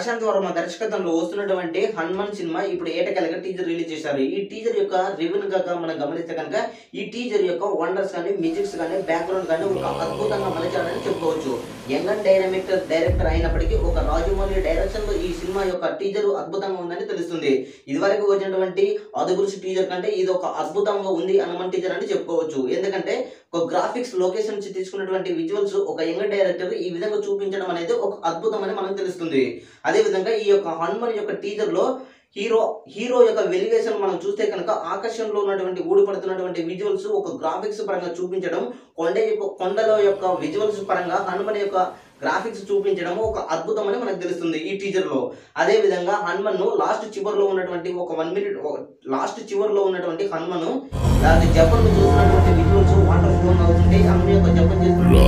ప్రశాంత్ వర్మ దర్శకత్వంలో వస్తున్నటువంటి హనుమాన్ సినిమా ఇప్పుడు ఏటకెలగా టీజర్ రిలీజ్ చేశారు. ఈ టీజర్ యొక్క రివెన్ కనుక మనం గమనిస్తే కనుక ఈ టీజర్ యొక్క వండర్స్ కానీ మ్యూజిక్స్ కానీ బ్యాక్గ్రౌండ్ కానీ ఒక అద్భుతంగా మలచారని చెప్పుకోవచ్చు. యంగ్ అండ్ డైనమిక్ డైరెక్టర్ అయినప్పటికీ ఒక రాజమౌళి డైరెక్షన్లో ఈ సినిమా యొక్క టీజర్ అద్భుతంగా ఉందని తెలుస్తుంది. ఇదివరకు వచ్చినటువంటి అదుగురుషి టీజర్ కంటే ఇది ఒక అద్భుతంగా ఉంది హనుమాన్ టీజర్ అని చెప్పుకోవచ్చు. ఎందుకంటే ఒక గ్రాఫిక్స్ లొకేషన్ నుంచి తీసుకున్నటువంటి విజువల్స్ ఒక యంగ్ డైరెక్టర్ ఈ విధంగా చూపించడం అనేది ఒక అద్భుతం అని మనకు తెలుస్తుంది. అదే విధంగా ఈ యొక్క హనుమాన్ యొక్క టీజర్లో హీరో హీరో యొక్క వెలివేషన్ మనం చూస్తే కనుక ఆకర్షణలో ఉన్నటువంటి ఊడిపడుతున్నటువంటి విజువల్స్ ఒక గ్రాఫిక్స్ పరంగా చూపించడం కొండ యొక్క కొండల యొక్క విజువల్స్ పరంగా హనుమాన్ యొక్క గ్రాఫిక్స్ చూపించడం ఒక అద్భుతం అని మనకు తెలుస్తుంది ఈ టీజర్లో లో అదే విధంగా హనుమన్ లాస్ట్ చివరిలో ఉన్నటువంటి ఒక వన్ మినిట్ లాస్ట్ చివరిలో ఉన్నటువంటి హనుమన్ దాని జపన్ చూసినటువంటి విజువల్స్ వాటర్ ఫోన్ అవుతుంటే హనుమన్ యొక్క జపన్ చేస్తున్న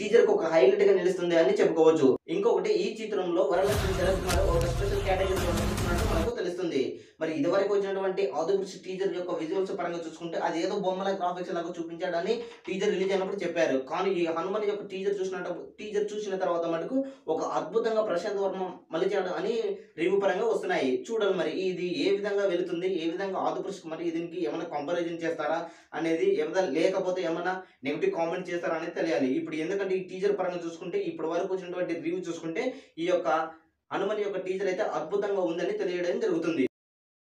టీచర్కి ఒక హైలైట్గా నిలుస్తుంది అని చెప్పుకోవచ్చు. ఇంకొకటి ఈ చిత్రంలో వరలక్ష్మి శరత్ కుమార్ ఒక స్పెషల్ కేటగిరీ మనకు ఇదివరకు వచ్చినటువంటి ఆదిపురుషు టీజర్ యొక్క విజువల్స్ పరంగా చూసుకుంటే అది ఏదో బొమ్మల గ్రాఫిక్స్ లాగా చూపించాడని టీజర్ రిలీజ్ అయినప్పుడు చెప్పారు. కానీ ఈ హనుమాన్ యొక్క టీజర్ చూసినట్టు టీజర్ చూసిన తర్వాత మటుకు ఒక అద్భుతంగా ప్రశాంత్ వర్మ మలిచాడు అని రివ్యూ పరంగా వస్తున్నాయి. చూడాలి మరి ఇది ఏ విధంగా వెళుతుంది ఏ విధంగా ఆదుపురుష్ మరి దీనికి ఏమైనా కంపారిజన్ చేస్తారా అనేది ఏమైనా లేకపోతే ఏమైనా నెగిటివ్ కామెంట్ చేస్తారా అనేది తెలియాలి. ఇప్పుడు ఎందుకంటే ఈ టీజర్ పరంగా చూసుకుంటే ఇప్పటి వరకు వచ్చినటువంటి రివ్యూ చూసుకుంటే ఈ యొక్క హనుమన్ యొక్క టీజర్ అయితే అద్భుతంగా ఉందని తెలియడం జరుగుతుంది.